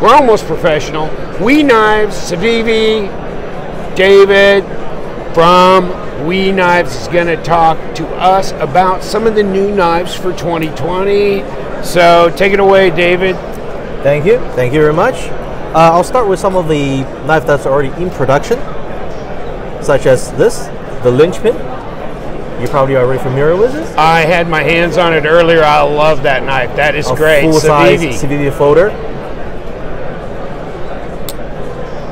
We're almost professional. We Knives, Civivi, David from We Knives is going to talk to us about some of the new knives for 2020. So take it away, David. Thank you. Thank you very much. Uh, I'll start with some of the knife that's already in production, such as this, the linchpin. You probably are already familiar with this. I had my hands on it earlier. I love that knife. That is A great. full-size Civivi. Civivi folder.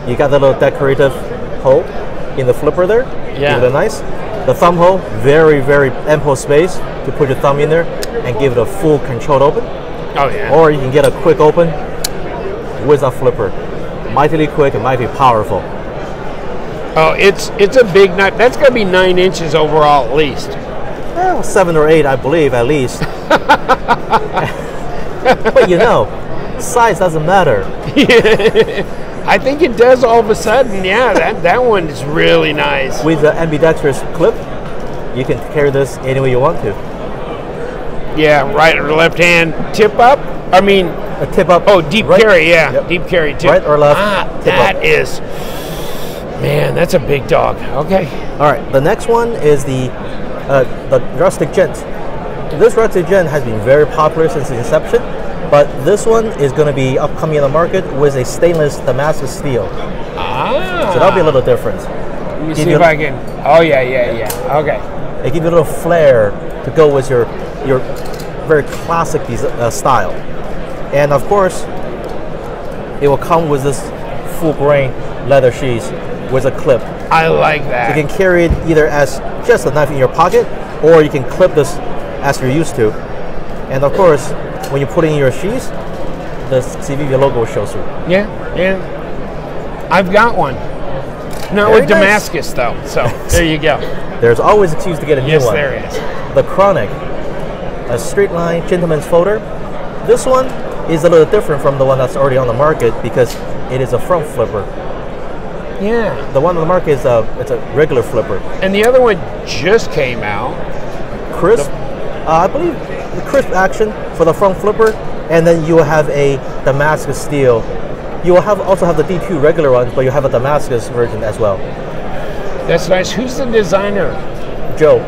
You got the little decorative hole in the flipper there. Yeah. Give it a nice. The thumb hole, very, very ample space to put your thumb in there and give it a full controlled open. Oh yeah. Or you can get a quick open with a flipper. Mightily quick and mighty powerful. Oh, it's it's a big knife. That's gonna be nine inches overall at least. Well, seven or eight, I believe, at least. but you know, size doesn't matter. I think it does all of a sudden. Yeah, that that one is really nice. With the ambidextrous clip, you can carry this any way you want to. Yeah, right or left hand tip up. I mean, A tip up. oh, deep right- carry. Yeah, Yep. deep carry tip. Right or left, Ah, that up. is. Man, that's a big dog. Okay. All right. The next one is the uh, the rustic gent. This rustic gent has been very popular since its inception, but this one is going to be upcoming in the market with a stainless Damascus steel. Ah. So that'll be a little different. Let me give see you if I can. Oh yeah, yeah, yeah. Okay. They give you a little flair to go with your your very classic uh, style, and of course, it will come with this full grain leather sheath with a clip. I like that. You can carry it either as just a knife in your pocket, or you can clip this as you're used to. And of course, when you put it in your sheath, the Civivi logo shows through. Yeah, yeah. I've got one. Not Very with nice. Damascus though. So there you go. There's always excuse to get a new Yes, one. there is. the Chronic, a straight line gentleman's folder. This one is a little different from the one that's already on the market because it is a front flipper. Yeah. The one on the market is a it's a regular flipper. And the other one just came out. Crisp, uh, I believe the crisp action for the front flipper, and then you will have a Damascus steel. You will have also have the D2 regular ones, but you have a Damascus version as well. That's nice. Who's the designer? Joe,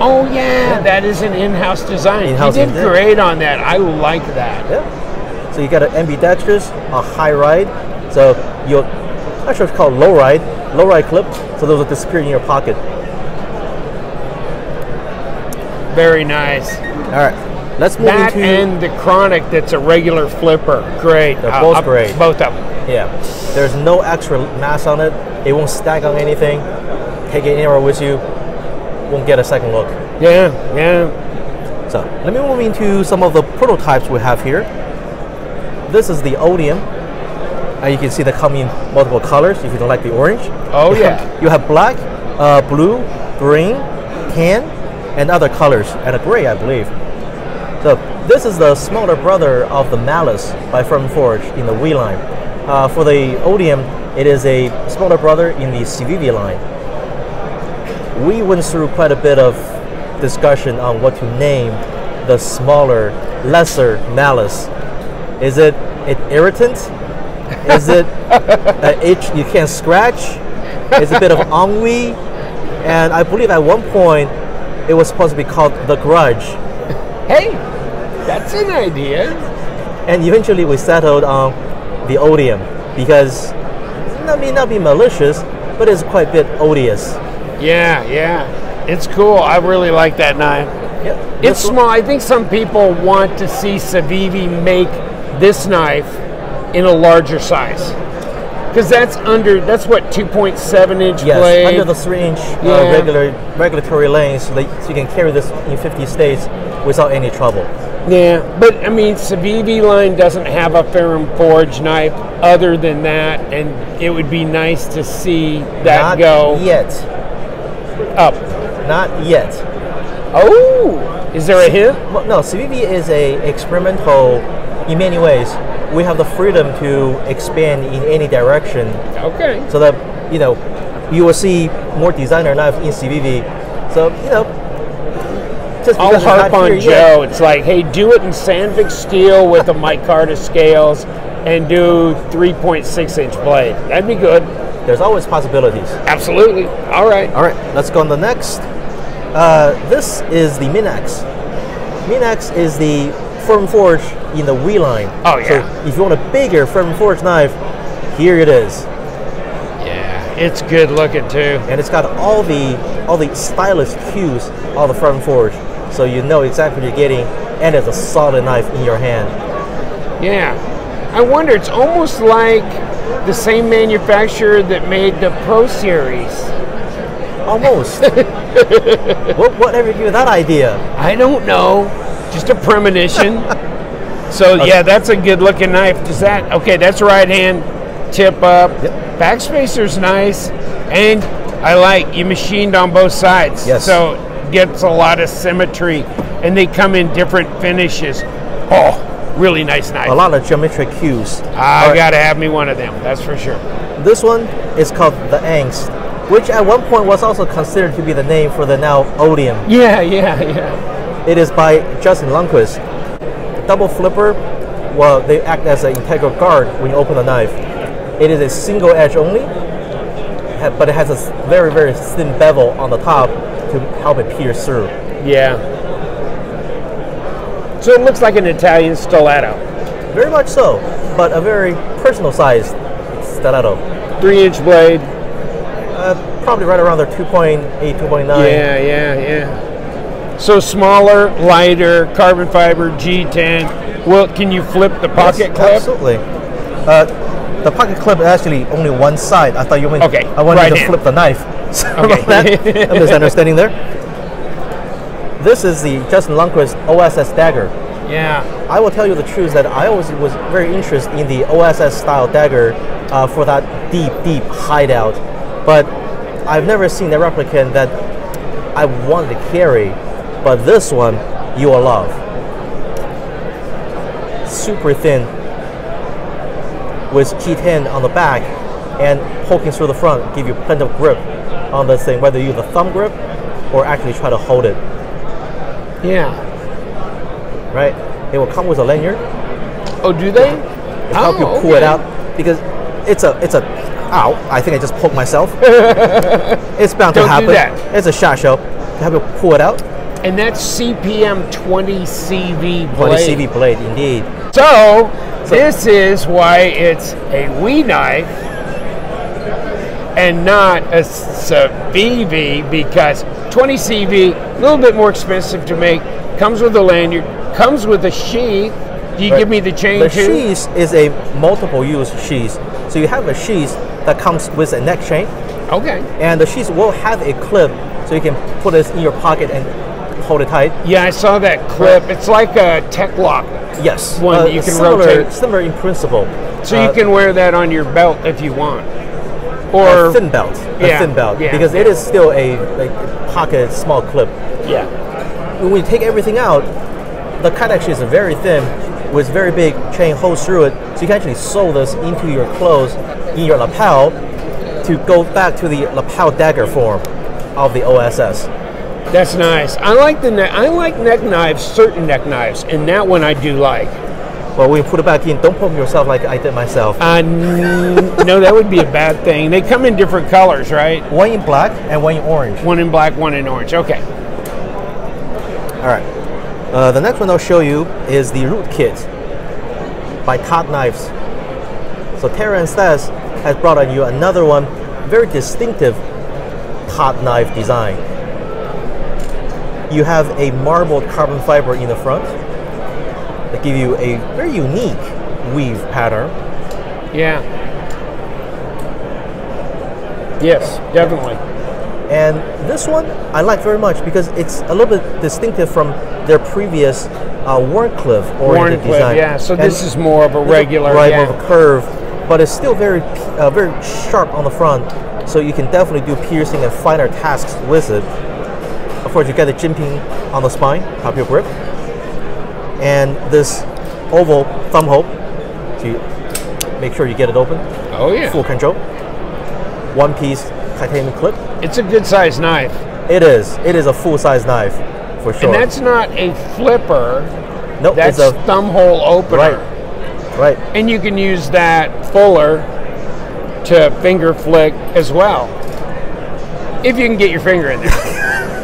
Oh yeah, that is an in-house design. In-house he did indeed. great on that. I like that. Yeah. So you got an ambidextrous, a high ride. So you'll, I'm not sure if it's called low ride, low ride clip. So those will disappear in your pocket. Very nice. All right. Let's move That into and the Chronic that's a regular flipper. Great. They're Uh, both uh, great. Both of them. yeah. There's no extra mass on it. It won't stack on anything. Take it anywhere with you. Won't get a second look. Yeah, yeah. So let me move into some of the prototypes we have here. This is the Odium. And you can see they come in multiple colors if you don't like the orange. Oh, You yeah. have- You have black, uh, blue, green, tan, and other colors, and a gray, I believe. So this is the smaller brother of the Malice by Ferrum Forge in the WE line. Uh, for the Odium, it is a smaller brother in the Civivi line. We went through quite a bit of discussion on what to name the smaller, lesser Malice. Is it an irritant? Is it an itch you can't scratch? Is it a bit of ennui? And I believe at one point it was supposed to be called The Grudge. Hey, that's an idea. And eventually we settled on the Odium because it may not be malicious, but it's quite a bit odious. Yeah, yeah. It's cool. I really like that knife. Yeah, It's one- small. I think some people want to see Civivi make this knife in a larger size. Because that's under, that's what, 2.7 inch Yes, blade? under the three-inch Yeah. uh, regular regulatory lanes, so, that, so you can carry this in 50 states without any trouble. yeah, but I mean, Civivi line doesn't have a Ferrum Forge knife other than that, and it would be nice to see that Not go yet. up. Not yet. Oh, is there a hint? Well, no, Civivi is a experimental. In many ways, we have the freedom to expand in any direction, Okay. so that you know you will see more designer knives in Civivi. So you know, just I'll harp on yet- Joe. It's like, hey, do it in Sandvik steel with the micarta scales and do 3.6 inch blade. That'd be good. There's always possibilities. Absolutely. All right. All right, let's go on the next. Uh, this is the Minax. Minax is the Ferrum Forge in the V line. Oh, yeah. So if you want a bigger Ferrum Forge knife, here it is, Yeah, it's good looking too. and it's got all the all the stylish cues of the Ferrum Forge, so you know exactly what you're getting, and it's a solid knife in your hand. Yeah. I wonder, it's almost like the same manufacturer that made the Pro Series. Almost. what, whatever gave you that idea? I don't know. Just a premonition. so yeah, that's a good looking knife. Does that okay, that's right hand tip up. Yep. Backspacer's nice. And I like you machined on both sides. Yes. So gets a lot of symmetry and they come in different finishes. Oh, really nice knife. A lot of geometric cues. Ah, I gotta have me one of them, that's for sure. This one is called the Angst, which at one point was also considered to be the name for the now Odium. Yeah, yeah, yeah. It is by Justin Lundquist. Double flipper, well, they act as an integral guard when you open the knife. It is a single edge only, but it has a very, very thin bevel on the top to help it pierce through. Yeah. So it looks like an Italian stiletto. Very much so, but a very personal sized stiletto. Three inch blade. Uh, probably right around there, 2.8, 2.9. Yeah, yeah, yeah. So smaller, lighter, carbon fiber, G10. Well, can you flip the pocket Yes, clip? Absolutely. Uh, the pocket clip is actually only one side. I thought you meant Okay, I wanted right to hand. flip the knife. Sorry Okay. about that. A misunderstanding there. This is the Justin Lundquist OSS dagger. Yeah. I will tell you the truth that I always was very interested in the OSS style dagger uh, for that deep, deep hideout, but I've never seen a replicant that I wanted to carry. But this one, you will love. Super thin, with G10 on the back and poking through the front, give you plenty of grip on this thing, whether you use a thumb grip or actually try to hold it. Yeah. Right? It will come with a lanyard. Oh, do they? to help you Oh, pull it out because it's a it's a ow I think I just poked myself it's bound to Don't do happen it's a shot show to help you pull it out And that's CPM 20 CV for the blade. CV blade indeed So, this is why it's a WE knife and not a Civivi because 20 CV, a little bit more expensive to make, comes with a lanyard, comes with a sheath. Do you Right. give me the chain the sheath is a multiple use sheath so you have a sheath that comes with a neck chain Okay. and the sheath will have a clip so you can put it in your pocket and hold it tight Yeah, I saw that clip. It's like a Tek-Lok, yes One Uh, that you can similar, rotate. similar in principle so Uh, you can wear that on your belt if you want. a Or thin belt a Yeah, thin belt yeah, because it is still a, a pocket small clip yeah, when we take everything out, the cut actually is very thin with very big chain holes through it. So you can actually sew this into your clothes in your lapel to go back to the lapel dagger form of the OSS. That's nice. I like the neck. I like neck knives, certain neck knives, and that one I do like. But we put it back in, don't poke yourself like I did myself. Uh, no, that would be a bad thing. They come in different colors, right? One in black and one in orange. One in black, one in orange. Okay. All right. Uh, the next one I'll show you is the root kit by Todd Knives. So Terra and Stas has brought on you another one, very distinctive Todd knife design. You have a marbled carbon fiber in the front that give you a very unique weave pattern. Yeah. Yes, definitely. And this one I like very much because it's a little bit distinctive from their previous uh, Wharncliffe oriented Wharncliffe, design. yeah. So And this is more of a regular. right yeah. of a curve, but it's still very uh, very sharp on the front, so you can definitely do piercing and finer tasks with it. Of course, you get the jimping on the spine, top your grip, and this oval thumb hole to make sure you get it open, Oh yeah. full control. One piece titanium clip. It's a good sized knife, It is. It is a full size knife for sure. and that's not a flipper. nope, That's it's a thumb hole opener. right Right. And you can use that fuller to finger flick as well. If you can get your finger in there.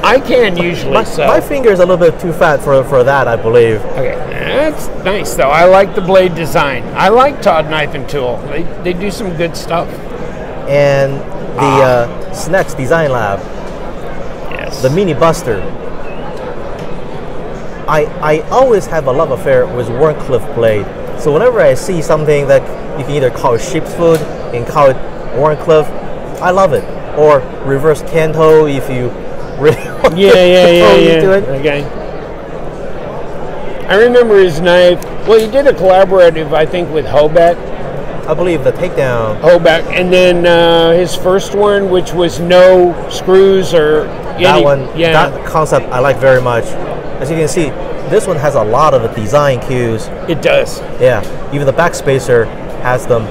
I can usually, My, so. my finger is a little bit too fat for, for that, I believe. Okay, that's nice though. I like the blade design. I like Todd Knife and Tool. They, they do some good stuff. And the Ah. uh, Snecx Design Lab, Yes. the Mini Buster. I, I always have a love affair with Wharncliffe blade. So whenever I see something that you can either call it sheep's foot and call it Wharncliffe, I love it. Or reverse tanto if you really yeah, yeah, yeah, yeah. it. Okay. I remember his knife. Well, he did a collaborative, I think, with Hoback. I believe the takedown. Hoback, and then uh, his first one, which was no screws or that any- one, Yeah. that concept I like very much. As you can see, this one has a lot of the design cues. it does. Yeah, even the backspacer has them.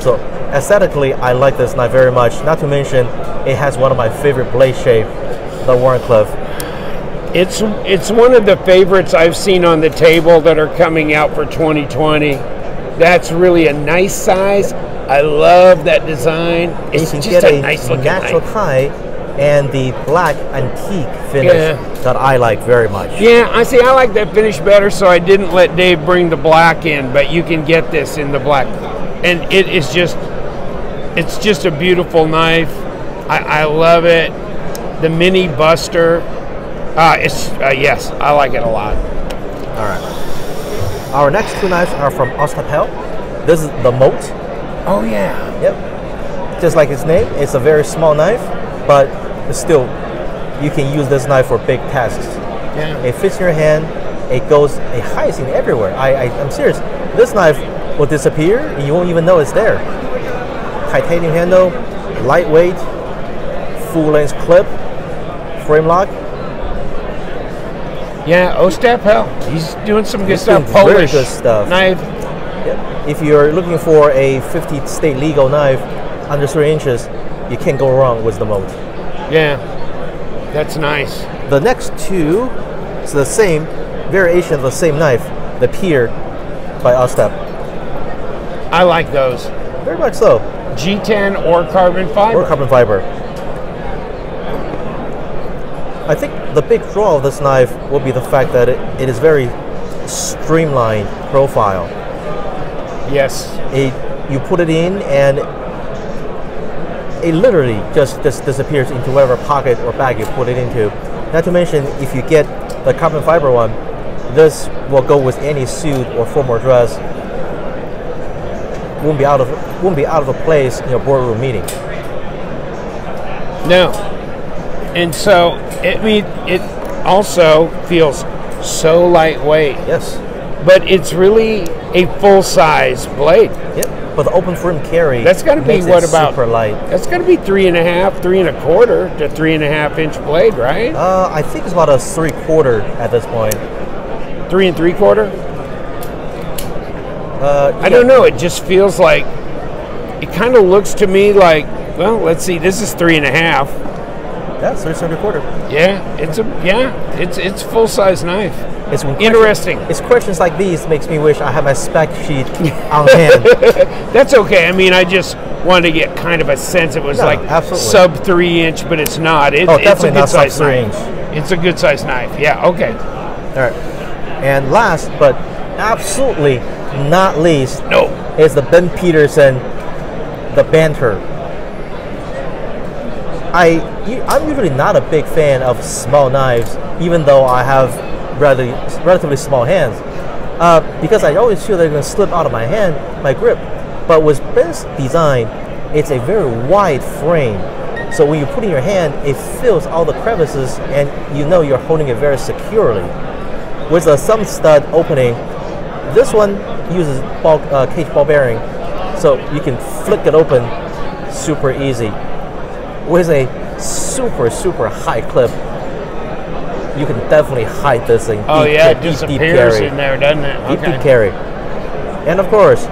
So aesthetically, I like this knife very much. Not to mention, it has one of my favorite blade shape, the Wharncliffe. It's it's one of the favorites I've seen on the table that are coming out for 2020. That's really a nice size. I love that design. You It's can just get a, a nice looking natural knife. tie and the black antique finish Yeah. that I like very much. Yeah, I see. I like that finish better, so I didn't let Dave bring the black in. But you can get this in the black, and it is just, it's just a beautiful knife. I, I love it. The mini Buster, uh, it's uh, yes, I like it a lot. All right. Our next two knives are from Ostap Hel. This is the Mote. Oh yeah, Yep. Just like its name, it's a very small knife, but still, you can use this knife for big tasks. yeah. It fits in your hand. It goes. It hides in everywhere. I, I I'm serious. This knife will disappear, and you won't even know it's there. Titanium handle, lightweight, full length clip, frame lock. Yeah, Ostap, hell, he's doing some good He's stuff. Polish good stuff. knife. If you're looking for a 50 state legal knife under three inches, you can't go wrong with the Mote. Yeah, that's nice. The next two is the same variation of the same knife, the Pier by Ostap. I like those. Very much so. G10 or carbon fiber. or carbon fiber. I think the big draw of this knife will be the fact that it, it is very streamlined profile. yes. It you put it in and it literally just, just disappears into whatever pocket or bag you put it into. Not to mention if you get the carbon fiber one, this will go with any suit or formal dress. Won't be out of won't be out of place in your boardroom meeting. No. And so it mean it also feels so lightweight, Yes. but it's really a full size blade. Yep. But the open frame carry. That's gotta be what about- super light? That's got to be three and a half, three and a quarter to three and a half inch blade, right? Uh, I think it's about a three quarter at this point. Three and three quarter. Uh, I don't know. It just feels like it kind of looks to me like. Well, let's see. This is three and a half. Yeah, three and a quarter. Yeah, it's a yeah. It's it's full size knife. It's Interesting. It's questions like these makes me wish I had my spec sheet on hand. That's okay. I mean, I just wanted to get kind of a sense. It was No, like absolutely. sub three inch, but it's not. It, Oh, it's definitely a not good size sub three knife. It's a good size knife. Yeah. Okay. All right. And last but absolutely not least No. is the Ben Petersen, the Banter. I I'm usually not a big fan of small knives, even though I have relatively relatively small hands, uh, because I always feel they're going to slip out of my hand, my grip. But with Ben's design, it's a very wide frame, so when you put in your hand, it fills all the crevices, and you know you're holding it very securely. With a thumb stud opening, this one uses ball, uh, cage ball bearing, so you can flick it open super easy. With a super super high clip, you can definitely hide this thing. Oh deep, yeah, it deep, deep disappears carry. in there, doesn't it? Deep, Okay. deep carry. And of course,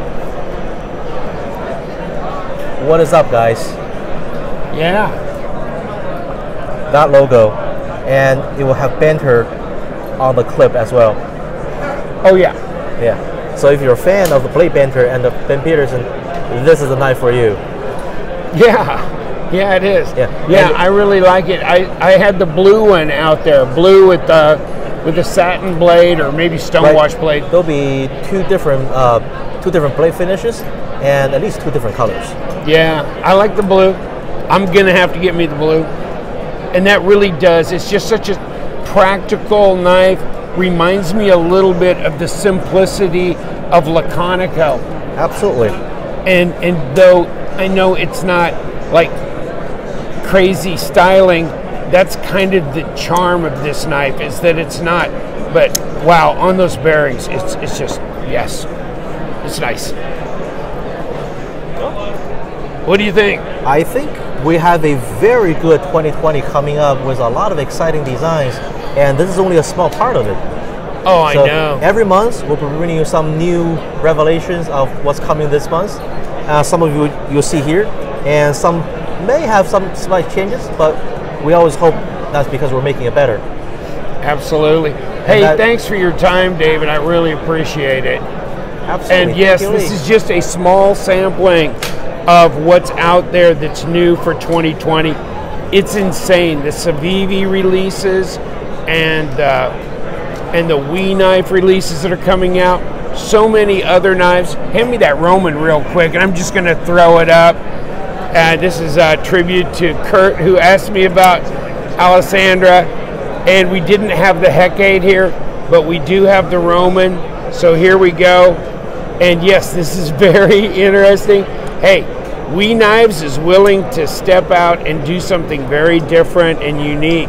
what is up, guys? Yeah. That logo, and it will have banter on the clip as well. Oh yeah. Yeah. So if you're a fan of the Blade Banter and the Ben Petersen, this is the knife for you. Yeah, yeah, it is. Yeah. yeah, And- I really like it. I, I had the blue one out there, blue with the with the satin blade or maybe stonewash blade. There'll be two different uh, two different blade finishes and at least two different colors. Yeah, I like the blue. I'm gonna have to get me the blue, and that really does. It's just such a practical knife. Reminds me a little bit of the simplicity of Laconico. Absolutely. and and though I know it's not like crazy styling, that's kind of the charm of this knife is that it's not. But wow, on those bearings, it's it's just yes, it's nice. What do you think? I think we have a very good 2020 coming up with a lot of exciting designs, and this is only a small part of it. Oh, I know. Every month we'll be bringing you some new revelations of what's coming this month. Uh, some of you you'll see here, and some may have some slight changes, but we always hope that's because we're making it better. Absolutely. Hey, that- thanks for your time, David. I really appreciate it. Absolutely. And yes, this is just a small sampling of what's out there that's new for 2020. It's insane. The Civivi releases and uh, and the WE knife releases that are coming out. So many other knives. Hand me that Roman real quick, and I'm just going to throw it up. Uh, this is a tribute to Kurt, who asked me about Alessandra, and we didn't have the Hecate here, but we do have the Roman. So here we go. And yes, this is very interesting. Hey, We Knives is willing to step out and do something very different and unique.